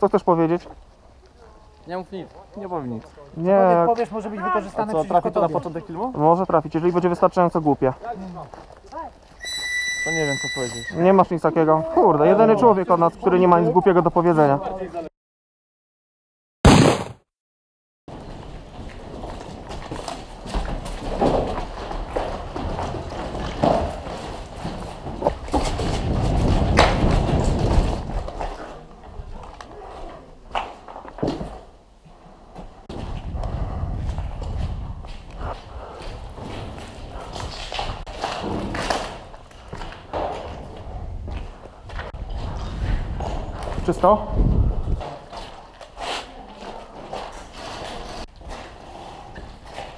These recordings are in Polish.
Co chcesz powiedzieć? Nie mów nic. Nie powiem nic. Nie, Powiesz, może być A wykorzystane co, przeciwko trafi to na tobie. początek filmu? może trafić, jeżeli będzie wystarczająco głupie. To nie wiem co powiedzieć. Nie masz nic takiego. Kurde, jedyny człowiek od nas, który nie ma nic głupiego do powiedzenia. Czysto?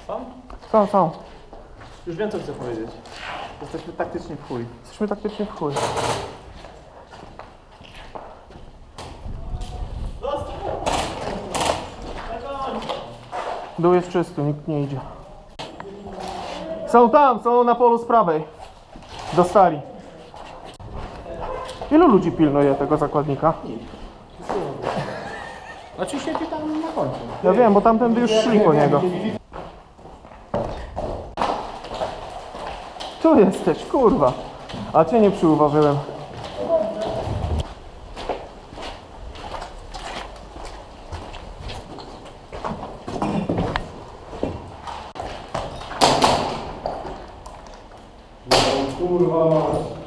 Sam? Są, są. Już wiem co chcę powiedzieć. Jesteśmy taktycznie w chuj. Jesteśmy taktycznie w chuj. Dół jest czysty, nikt nie idzie. Są tam, są na polu z prawej. Dostali. Ilu ludzi pilnuje tego zakładnika? Oczywiście ty tam na końcu. Ja wiem, bo tamtędy już szli po niego. Tu jesteś, kurwa. A cię nie przyuważyłem. A!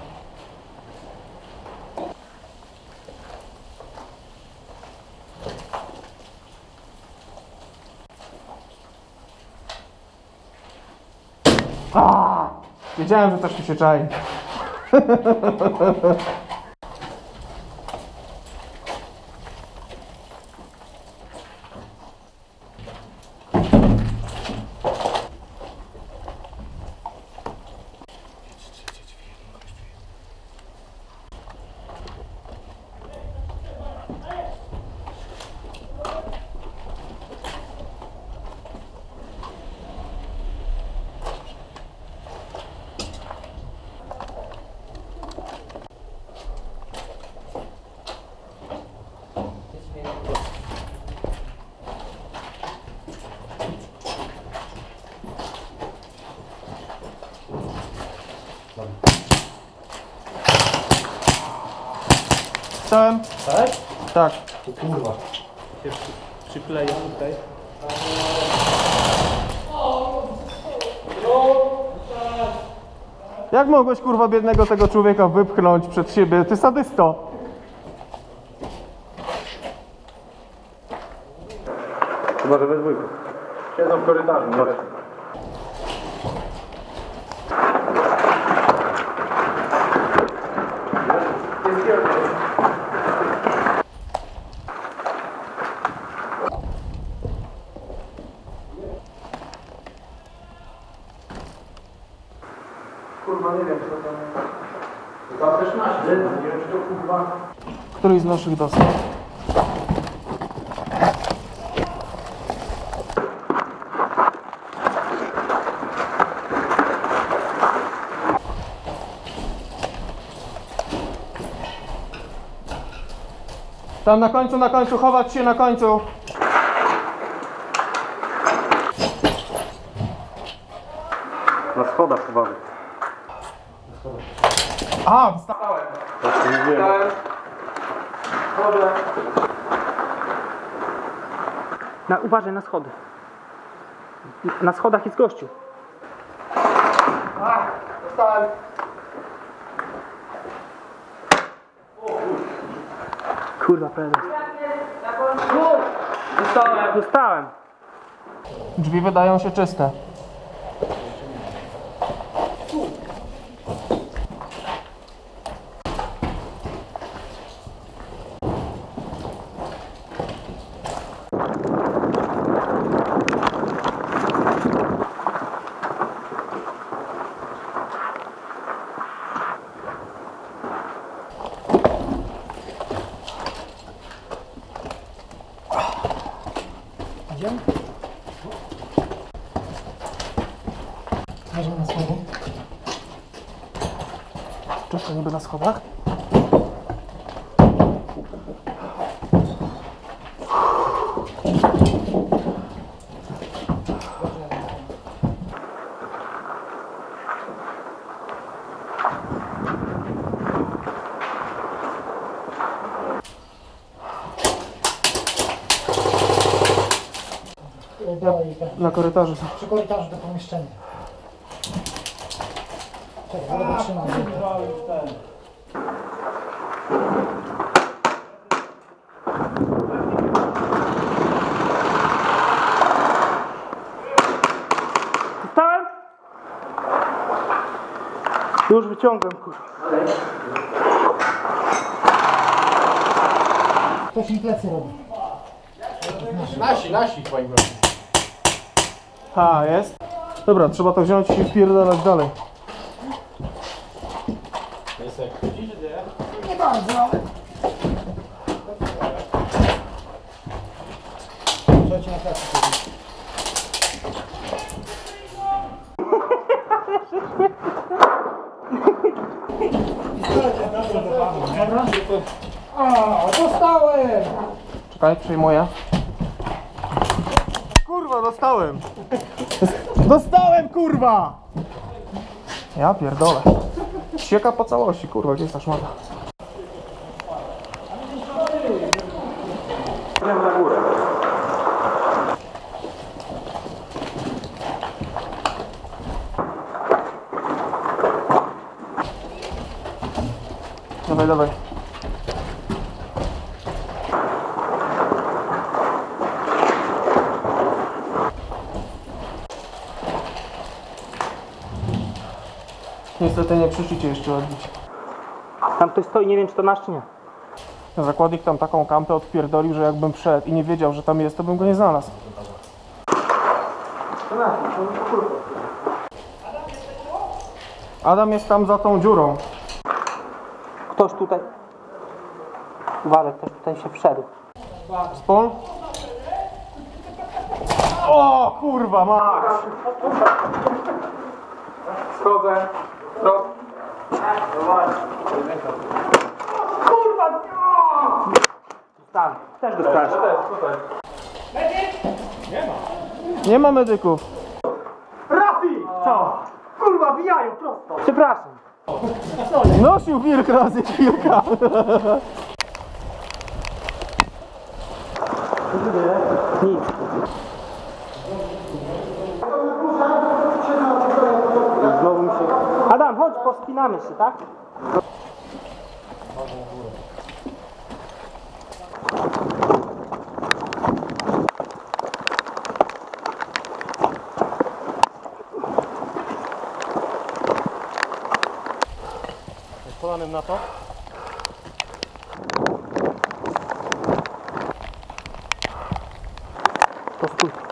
Wiedziałem, że coś tu się czai. Tak? Tak. Kurwa. Przykleję tutaj. Jak mogłeś kurwa biednego tego człowieka wypchnąć przed siebie? Ty sadysto. Chyba, że we dwójkę. Siedzą w korytarzu, Któryś z naszych dostał. Tam na końcu, na końcu, chować się na końcu. Na schodach chyba. A, wstałem. Właśnie mówiłem. Na, uważaj na schody. Na schodach jest gościu. Wstałem. Kurwa, prawda. Dostałem. Dostałem. Drzwi wydają się czyste. Idziemy? Uważaj na schody. Czysto niby na schodach. Na korytarzu są. Przy korytarzu do pomieszczenia. Czekaj, będę trzymał. Dostałem? Już wyciągam, kurwa. Ktoś mi plecy robi. Nasi, nasi twoim Ha, jest. Dobra, trzeba to wziąć i wpierdalać dalej. Nie bardzo, ale... Słuchajcie na plecy. Dobra. O, dostałem! Czekaj, przyjmuję. Kurwa, dostałem! Dostałem, kurwa! Ja pierdolę. Sieka po całości, kurwa, gdzie jest ta szmata? Dawaj, dawaj. Niestety nie przyszli cię jeszcze odbić. Tam ktoś stoi, nie wiem czy to nasz czy nie. Zakładnik tam taką kampę odpierdolił, że jakbym wszedł i nie wiedział, że tam jest, to bym go nie znalazł. Adam jest tam za tą dziurą. Ktoś tutaj... Uważaj, ktoś tutaj się wszedł. Spol? O kurwa mać! Schodzę. Stop. Dostałem. Też dostałeś. Nie ma medyków. Co? Kurwa, bijają prosto. Przepraszam. Nosił wilk razy kilka. Nic. Adam, chodź, pospinamy się, tak? Kolanem na to. To stój.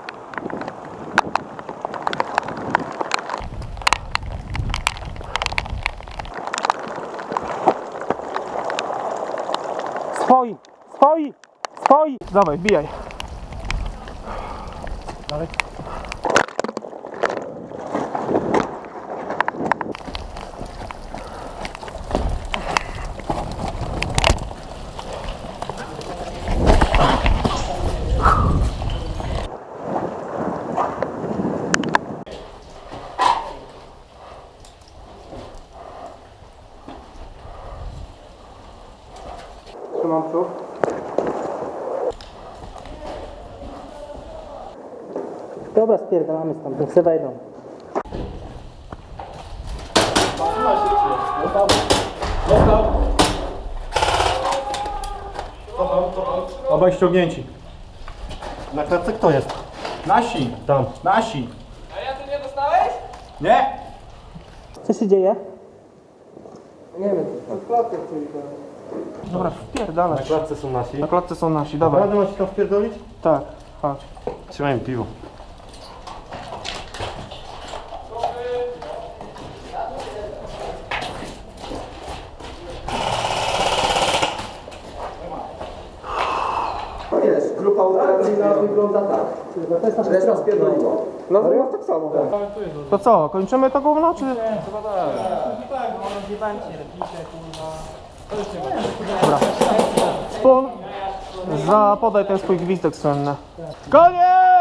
Swoi! Dawaj, bijaj. Trzymam przód. Dobra, spierdalamy stąd, niech se wejdą. Obaj ściągnięci. Na klatce kto jest? Nasi. Tam. Nasi. A ja ty nie dostałeś? Nie? Co się dzieje? Dobra, wpierdalać. klatce są nasi. Na klatce są nasi, dawaj. Naprawdę masz się tam wpierdolić? Tak, chodź. Trzymaj mi piwo. Operacyjna wygląda tak. Reszta spierdoliła. No, no tak samo. To co, kończymy to gówno, czy... Dobra. Spon. Za podaj ten swój gwizdek słynny. Koniec!